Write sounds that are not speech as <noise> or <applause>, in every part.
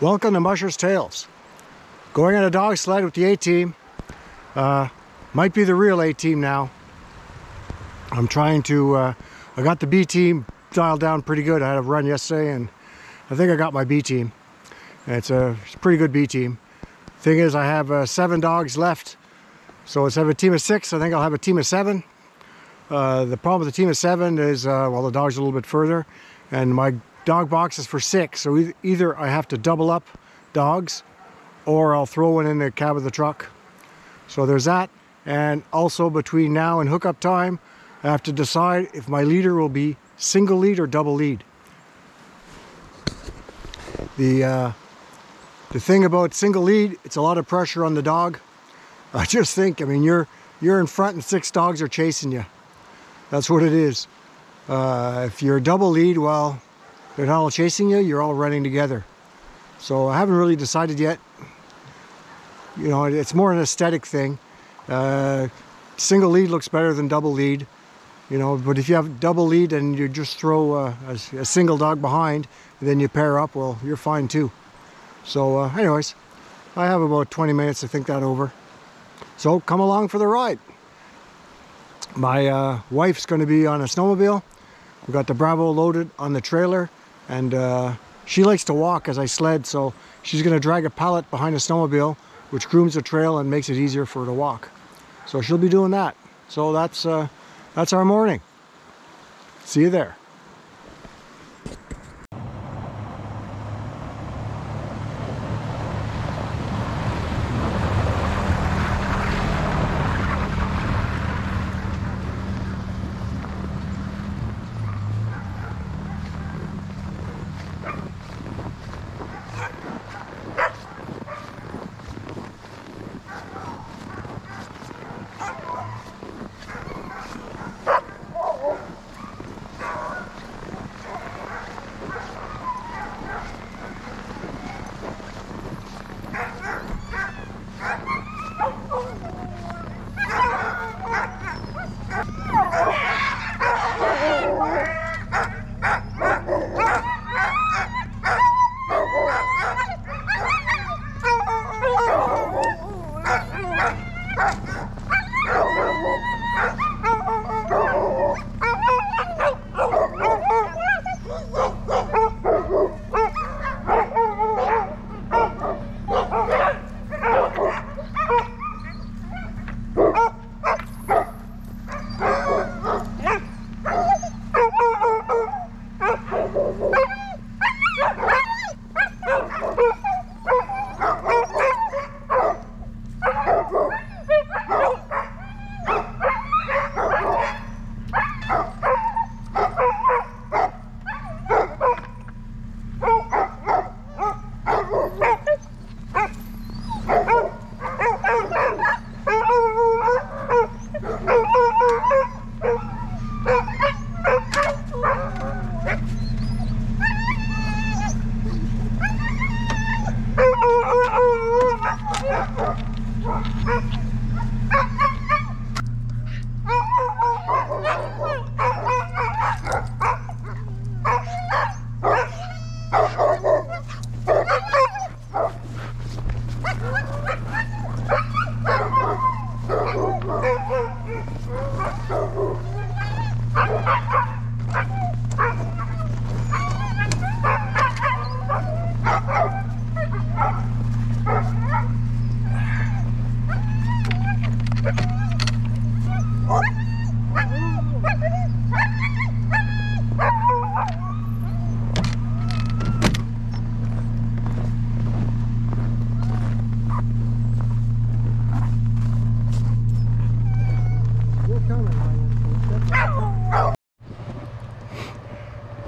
Welcome to Musher's Tails. Going on a dog sled with the A-Team. Uh, might be the real A-Team now. I'm trying to, uh, I got the B-Team dialed down pretty good. I had a run yesterday and I think I got my B-Team. It's a, it's a pretty good B-Team. Thing is I have uh, seven dogs left. So instead of a team of six, I think I'll have a team of seven. Uh, the problem with the team of seven is, uh, well, the dog's a little bit further and my dog box is for six. So either I have to double up dogs or I'll throw one in the cab of the truck. So there's that. And also between now and hookup time, I have to decide if my leader will be single lead or double lead. The, uh, the thing about single lead, it's a lot of pressure on the dog. <laughs> I just think, I mean, you're, you're in front and six dogs are chasing you. That's what it is. Uh, if you're double lead, well, they're not all chasing you, you're all running together. So I haven't really decided yet. You know, it's more an aesthetic thing. Uh, single lead looks better than double lead. You know, but if you have double lead and you just throw a, a, a single dog behind, then you pair up, well, you're fine too. So uh, anyways, I have about 20 minutes to think that over. So come along for the ride. My uh, wife's going to be on a snowmobile. We've got the Bravo loaded on the trailer and uh, she likes to walk as I sled so she's going to drag a pallet behind a snowmobile which grooms the trail and makes it easier for her to walk. So she'll be doing that. So that's, uh, that's our morning. See you there.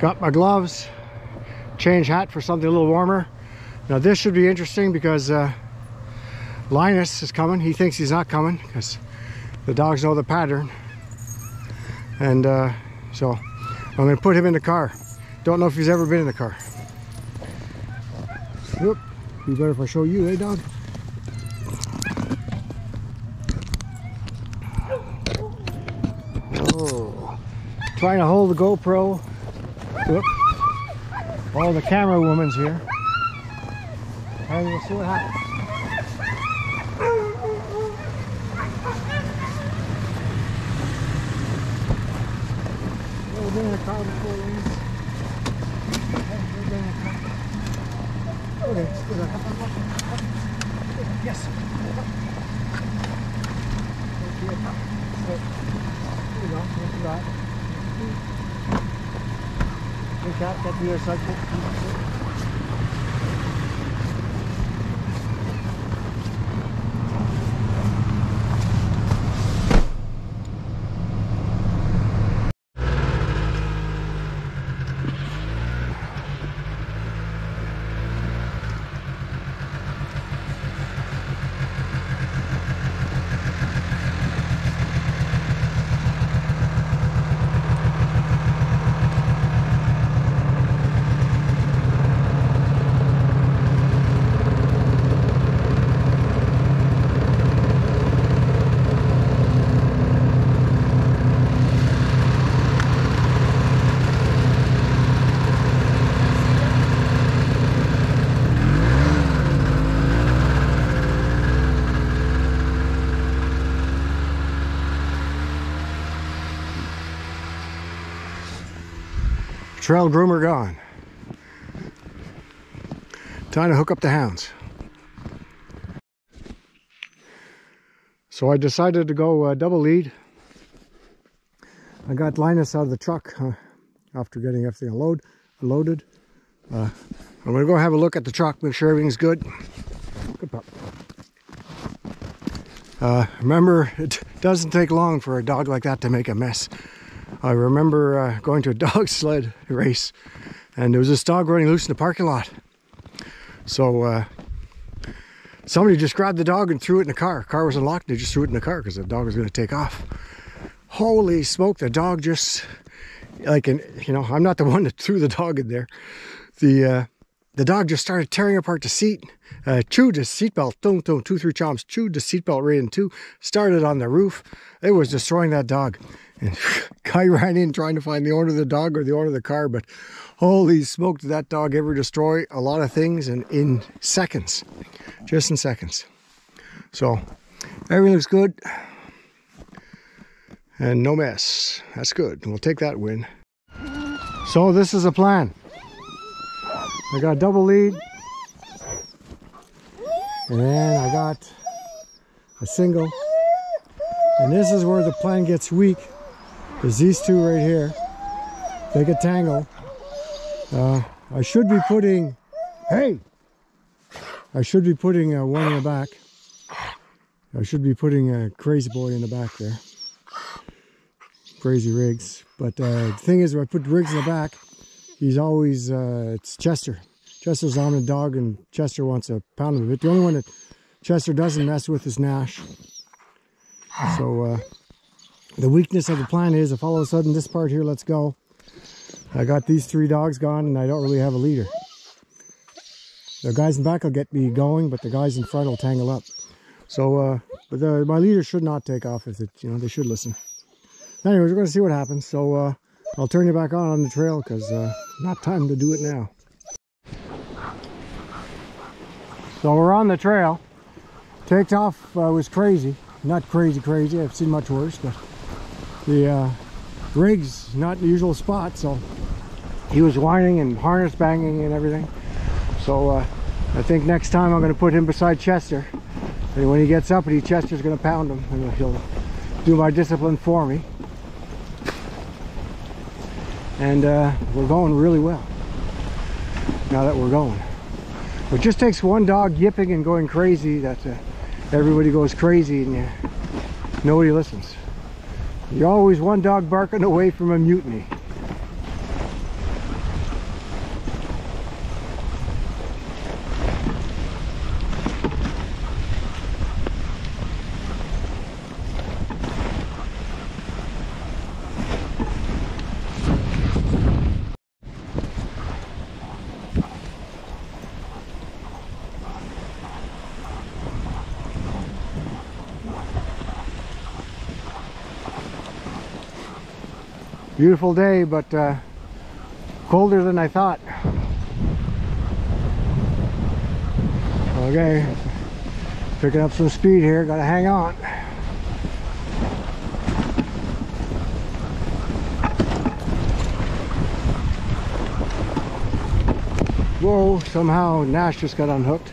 Got my gloves, change hat for something a little warmer. Now this should be interesting because uh, Linus is coming. He thinks he's not coming because the dogs know the pattern. And uh, so I'm gonna put him in the car. Don't know if he's ever been in the car. Whoop, be better if I show you, eh dog? Oh, trying to hold the GoPro Whoop. All the camera women's here. and we'll see what happens. Been in a car before, in a car. Okay. Yes. Here we go. Here we go. Good cat. Get the other side. Trail groomer gone. Time to hook up the hounds. So I decided to go uh, double lead. I got Linus out of the truck uh, after getting everything unload, unloaded. Uh, I'm gonna go have a look at the truck, make sure everything's good. Good pup. Uh, remember, it doesn't take long for a dog like that to make a mess. I remember uh, going to a <laughs> dog sled race and there was this dog running loose in the parking lot. So uh, somebody just grabbed the dog and threw it in the car. car was unlocked they just threw it in the car because the dog was going to take off. Holy smoke, the dog just, like, an, you know, I'm not the <laughs> one that threw the dog in there. The, uh, the dog just started tearing apart the seat, uh, chewed the seatbelt, boom, boom, two, three chomps, chewed the seatbelt right in two, started on the roof. It was destroying that dog. And <laughs> guy ran in trying to find the owner of the dog or the owner of the car, but holy smoke, did that dog ever destroy a lot of things and in seconds, just in seconds. So everything looks good and no mess. That's good. We'll take that win. So this is a plan. I got a double lead. And I got a single. And this is where the plan gets weak. Is these two right here. They get tangled. Uh, I should be putting, hey! I should be putting uh, one in the back. I should be putting a crazy boy in the back there. Crazy Riggs. But uh, the thing is, if I put Riggs in the back, he's always, uh, it's Chester. Chester's on the dog and Chester wants a pound of it. The only one that Chester doesn't mess with is Nash. So uh, the weakness of the plan is if all of a sudden this part here lets go, I got these three dogs gone and I don't really have a leader. The guys in back will get me going, but the guys in front will tangle up. So, uh, but the, my leader should not take off if it, you know, they should listen. Anyways, we're going to see what happens. So, uh, I'll turn you back on on the trail because uh, not time to do it now. So we're on the trail. Takes off uh, was crazy. Not crazy crazy, I've seen much worse, but the uh, rig's not the usual spot, so he was whining and harness banging and everything. So uh, I think next time I'm going to put him beside Chester. And when he gets up, and he Chester's going to pound him and he'll do my discipline for me. And uh, we're going really well now that we're going. It just takes one dog yipping and going crazy that uh, everybody goes crazy and nobody listens. You're always one dog barking away from a mutiny. Beautiful day, but uh, colder than I thought. Okay, picking up some speed here, gotta hang on. Whoa, somehow Nash just got unhooked.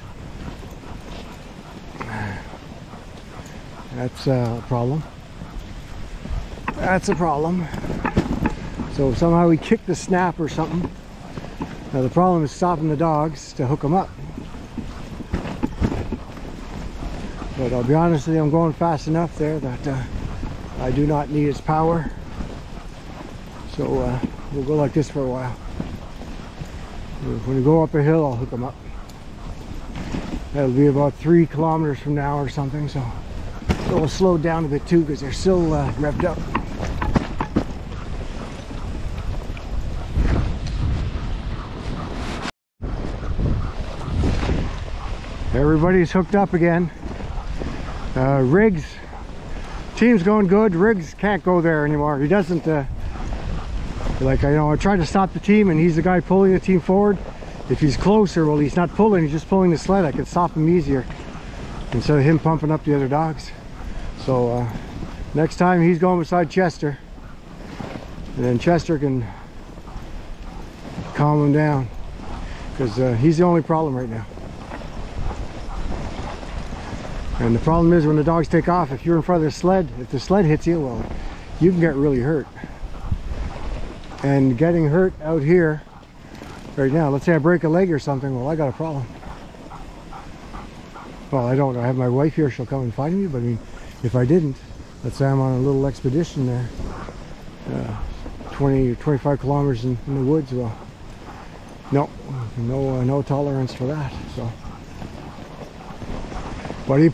That's a problem. That's a problem. So somehow we kicked the snap or something. Now the problem is stopping the dogs to hook them up. But I'll be honest with you, I'm going fast enough there that uh, I do not need its power. So uh, we'll go like this for a while. When we go up a hill, I'll hook them up. That'll be about three kilometers from now or something, so it'll slow down a bit too because they're still uh, revved up. Everybody's hooked up again. Uh, Riggs, team's going good. Riggs can't go there anymore. He doesn't, uh, like, I know, I tried to stop the team and he's the guy pulling the team forward. If he's closer, well, he's not pulling, he's just pulling the sled. I could stop him easier instead of him pumping up the other dogs. So, uh, next time he's going beside Chester. And then Chester can calm him down because uh, he's the only problem right now. And the problem is when the dogs take off, if you're in front of the sled, if the sled hits you, well, you can get really hurt. And getting hurt out here right now, let's say I break a leg or something, well, I got a problem. Well, I don't. I have my wife here. She'll come and find me. But I mean, if I didn't, let's say I'm on a little expedition there, uh, 20 25 kilometers in, in, the woods, well, no, no, uh, no tolerance for that. So but he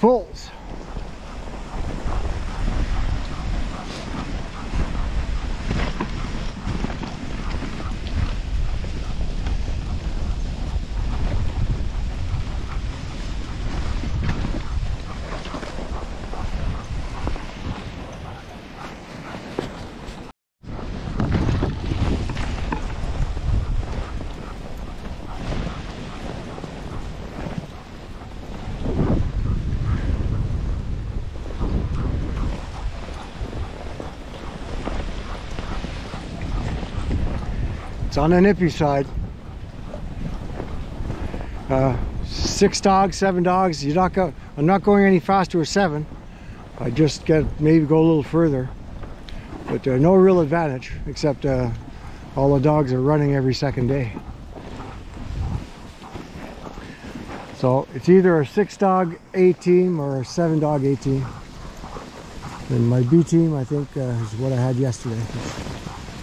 It's on the nippy side. Uh, six dogs, seven dogs. You're not go I'm not going any faster with seven. I just get maybe go a little further. But uh, no real advantage except uh, all the dogs are running every second day. So it's either a six dog A team or a seven dog A team. And my B team I think uh, is what I had yesterday.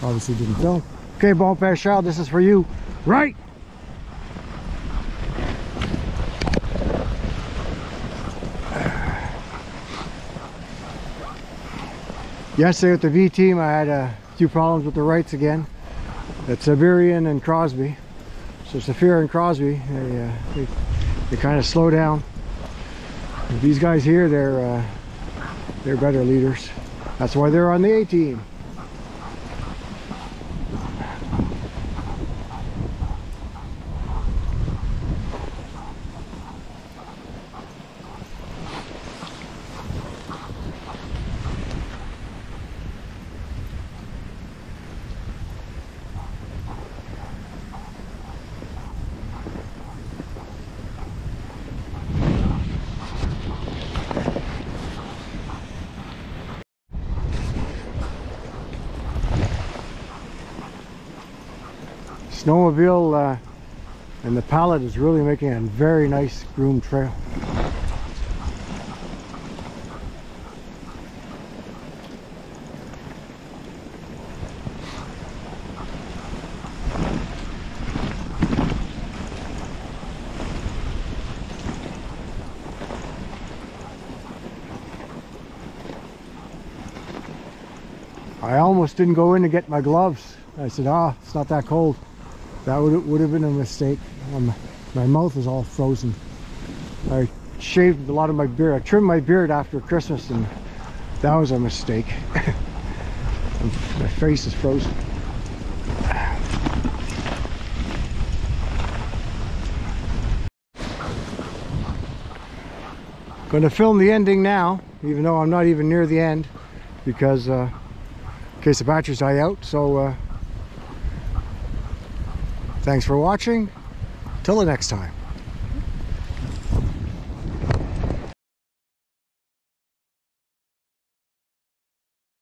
Obviously didn't film. Okay, Bonpère Charles, this is for you. Right! Yesterday with the V team, I had a few problems with the rights again. It's Siberian and Crosby. So Saphir and Crosby, they, uh, they, they kind of slow down. These guys here, they're uh, they're better leaders. That's why they're on the A team. Snowmobile uh, and the pallet is really making a very nice groomed trail. I almost didn't go in to get my gloves. I said, ah, it's not that cold. That would, would have been a mistake. Um, my mouth is all frozen. I shaved a lot of my beard. I trimmed my beard after Christmas and that was a mistake. <laughs> my face is frozen. Going to film the ending now, even though I'm not even near the end, because uh, in case the batteries die out. So uh, thanks for watching. Till the next time.